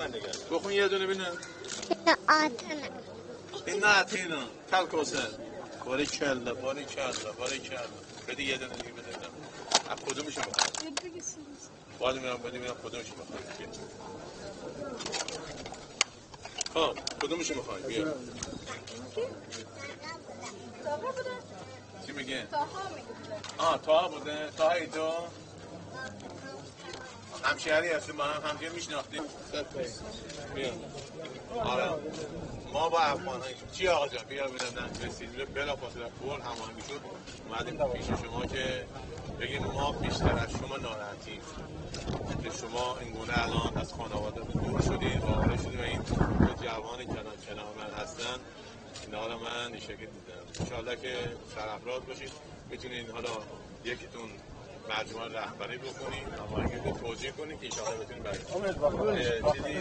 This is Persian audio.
من بخون یه دونه بینم آتنا این نه تینا. کل کوسن باری کلا باری کلا باری کلا بده یه دونه دیگه بده از کدومشو بخوام باید میرم بده میرم کدومشو بخوام خب کدومشو بخوای بیا. چی میگه؟ آه تا بوده. تا ای تو همشهری هستیم با هم همجه میشناختیم. آره. ما با افغان چی آقا جان؟ بیا ببینم رسید. بلا فاصله. پول هماهنگی شد. اومدیم پیش شما که بگیم ما بیشتر از شما ناراحتیم. که شما این گونه الان از خانواده دور شدید وارد شدید و این جوان کنار کنار من هستن. اینا رو من این شکل دیدم انشاءالله که سرافراز باشید. می‌تونین حالا یکیتون مجموعه رهبری بکنید هماهنگی رو توجیه کنید که انشاءالله بتونید برید چیزی